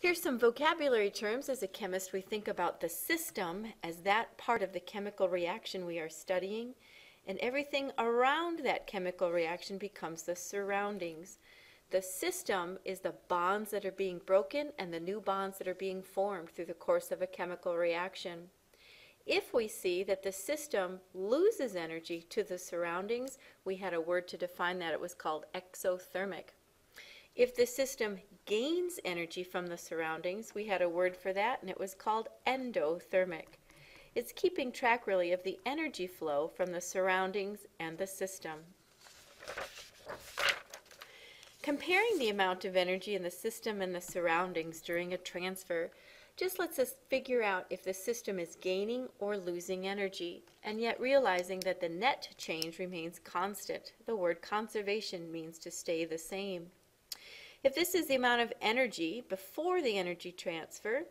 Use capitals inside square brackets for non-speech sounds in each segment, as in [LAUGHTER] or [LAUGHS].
Here's some vocabulary terms. As a chemist, we think about the system as that part of the chemical reaction we are studying, and everything around that chemical reaction becomes the surroundings. The system is the bonds that are being broken and the new bonds that are being formed through the course of a chemical reaction. If we see that the system loses energy to the surroundings, we had a word to define that. It was called exothermic. If the system gains energy from the surroundings, we had a word for that, and it was called endothermic. It's keeping track really of the energy flow from the surroundings and the system. Comparing the amount of energy in the system and the surroundings during a transfer just lets us figure out if the system is gaining or losing energy, and yet realizing that the net change remains constant. The word conservation means to stay the same. If this is the amount of energy before the energy transfer,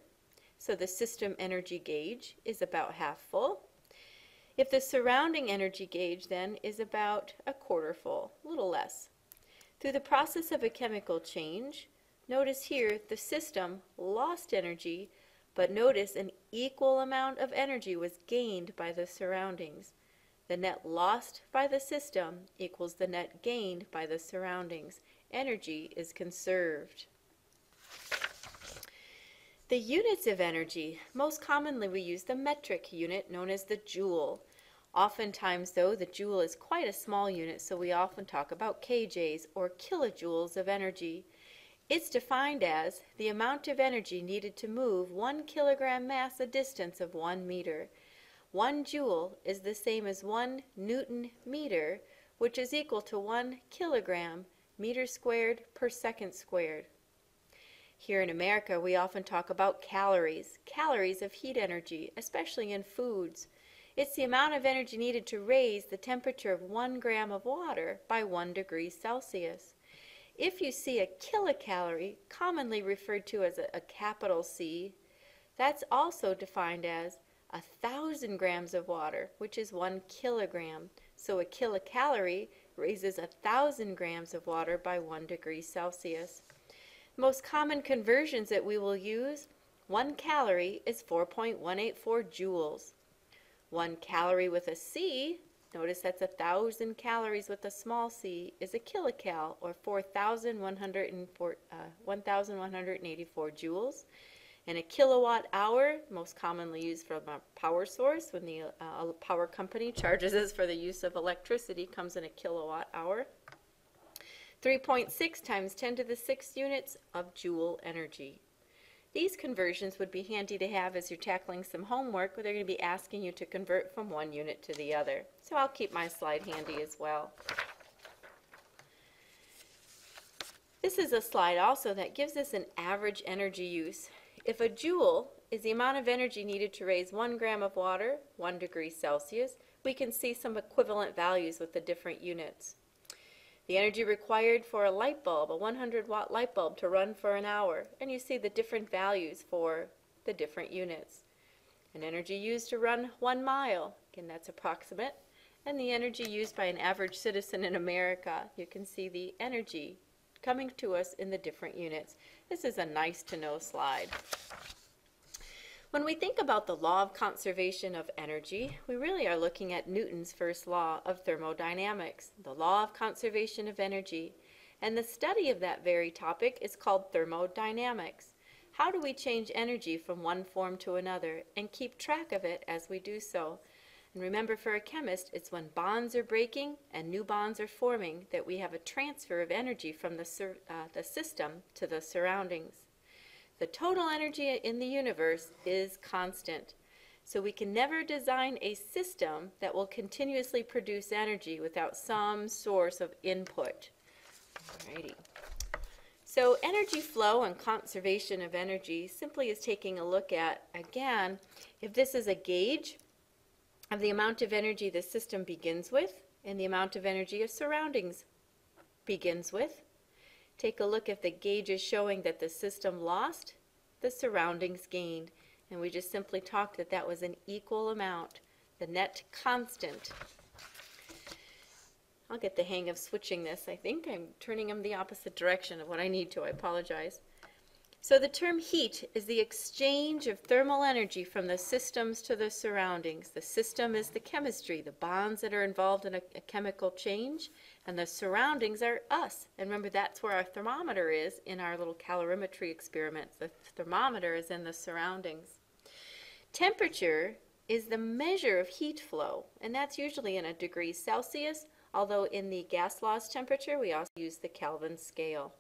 so the system energy gauge is about half full. If the surrounding energy gauge then is about a quarter full, a little less. Through the process of a chemical change, notice here the system lost energy, but notice an equal amount of energy was gained by the surroundings. The net lost by the system equals the net gained by the surroundings. Energy is conserved. The units of energy. Most commonly we use the metric unit known as the joule. Oftentimes, though, the joule is quite a small unit, so we often talk about kJs or kilojoules of energy. It's defined as the amount of energy needed to move one kilogram mass a distance of one meter. One joule is the same as one newton meter, which is equal to one kilogram meter squared per second squared. Here in America, we often talk about calories, calories of heat energy, especially in foods. It's the amount of energy needed to raise the temperature of one gram of water by one degree Celsius. If you see a kilocalorie, commonly referred to as a, a capital C, that's also defined as a thousand grams of water, which is one kilogram. So a kilocalorie raises a thousand grams of water by one degree Celsius. Most common conversions that we will use, one calorie is 4.184 joules. One calorie with a C, notice that's a thousand calories with a small c, is a kilocal or 4,184 uh, 1,184 joules. And a kilowatt hour, most commonly used from a power source when the uh, power company [LAUGHS] charges us for the use of electricity, comes in a kilowatt hour. 3.6 times 10 to the 6th units of joule energy. These conversions would be handy to have as you're tackling some homework where they're going to be asking you to convert from one unit to the other. So I'll keep my slide handy as well. This is a slide also that gives us an average energy use. If a joule is the amount of energy needed to raise one gram of water, one degree Celsius, we can see some equivalent values with the different units. The energy required for a light bulb, a 100 watt light bulb to run for an hour, and you see the different values for the different units. An energy used to run one mile, again that's approximate, and the energy used by an average citizen in America. You can see the energy coming to us in the different units. This is a nice to know slide. When we think about the law of conservation of energy, we really are looking at Newton's first law of thermodynamics, the law of conservation of energy. And the study of that very topic is called thermodynamics. How do we change energy from one form to another and keep track of it as we do so? And remember, for a chemist, it's when bonds are breaking and new bonds are forming that we have a transfer of energy from the, uh, the system to the surroundings. The total energy in the universe is constant. So we can never design a system that will continuously produce energy without some source of input. Alrighty. So energy flow and conservation of energy simply is taking a look at, again, if this is a gauge of the amount of energy the system begins with and the amount of energy of surroundings begins with, Take a look if the gauge is showing that the system lost, the surroundings gained. And we just simply talked that that was an equal amount, the net constant. I'll get the hang of switching this, I think. I'm turning them the opposite direction of what I need to. I apologize. So the term heat is the exchange of thermal energy from the systems to the surroundings. The system is the chemistry, the bonds that are involved in a, a, chemical change, and the surroundings are us. And remember, that's where our thermometer is in our little calorimetry experiments. The thermometer is in the surroundings. Temperature is the measure of heat flow, and that's usually in a degree Celsius, although in the gas laws temperature, we also use the Kelvin scale.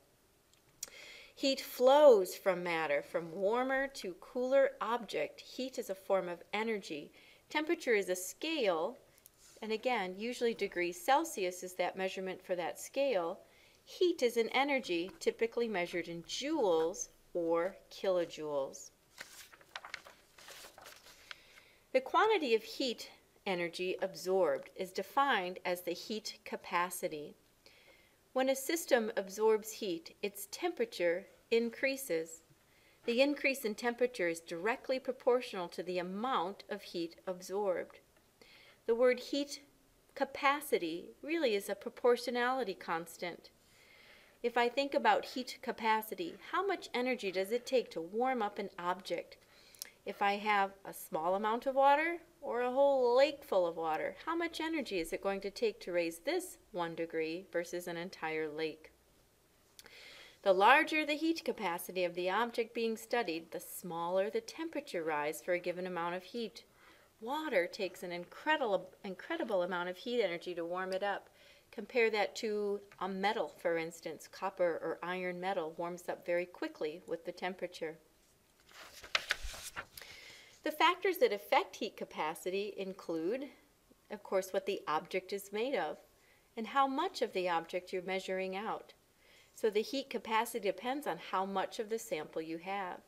Heat flows from matter, from warmer to cooler object. Heat is a form of energy. Temperature is a scale, and again, usually degrees Celsius is that measurement for that scale. Heat is an energy typically measured in joules or kilojoules. The quantity of heat energy absorbed is defined as the heat capacity. When a system absorbs heat, its temperature increases. The increase in temperature is directly proportional to the amount of heat absorbed. The word heat capacity really is a proportionality constant. If I think about heat capacity, how much energy does it take to warm up an object? If I have a small amount of water or a whole lake full of water, how much energy is it going to take to raise this one degree versus an entire lake? The larger the heat capacity of the object being studied, the smaller the temperature rise for a given amount of heat. Water takes an incredible, incredible amount of heat energy to warm it up. Compare that to a metal, for instance. Copper or iron metal warms up very quickly with the temperature. The factors that affect heat capacity include, of course, what the object is made of and how much of the object you're measuring out. So the heat capacity depends on how much of the sample you have.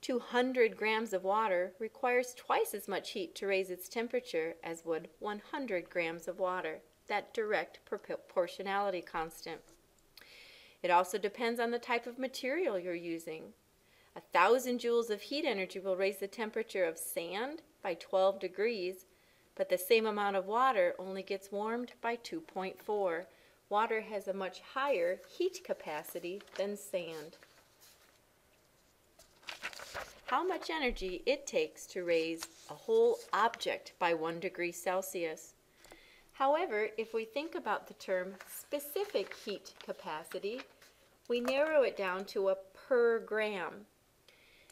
200 grams of water requires twice as much heat to raise its temperature as would 100 grams of water, that direct proportionality constant. It also depends on the type of material you're using. A thousand joules of heat energy will raise the temperature of sand by 12 degrees, but the same amount of water only gets warmed by 2.4. Water has a much higher heat capacity than sand. How much energy it takes to raise a whole object by 1 degree Celsius. However, if we think about the term specific heat capacity, we narrow it down to a per gram.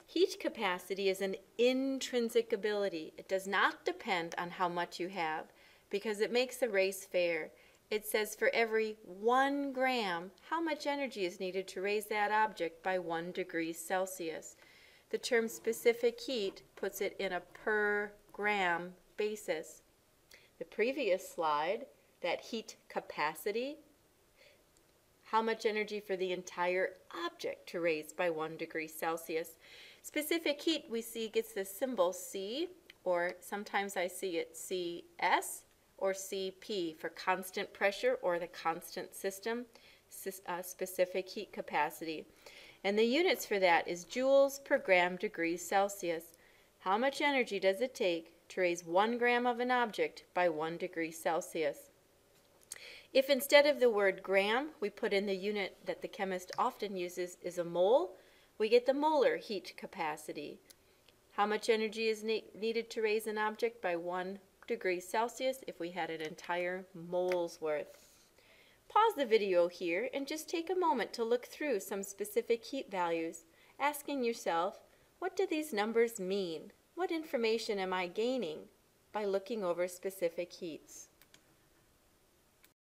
Heat capacity is an intrinsic ability. It does not depend on how much you have because it makes the race fair. It says for every one gram, how much energy is needed to raise that object by one degree Celsius. The term specific heat puts it in a per gram basis. The previous slide, that heat capacity, how much energy for the entire object to raise by one degree Celsius. Specific heat we see gets the symbol C, or sometimes I see it CS or CP for constant pressure or the constant system, uh, specific heat capacity. And the units for that is joules per gram degrees Celsius. How much energy does it take to raise one gram of an object by one degree Celsius? If instead of the word gram, we put in the unit that the chemist often uses is a mole, we get the molar heat capacity. How much energy is ne needed to raise an object by 1 degree Celsius if we had an entire mole's worth? Pause the video here and just take a moment to look through some specific heat values, asking yourself, what do these numbers mean? What information am I gaining by looking over specific heats?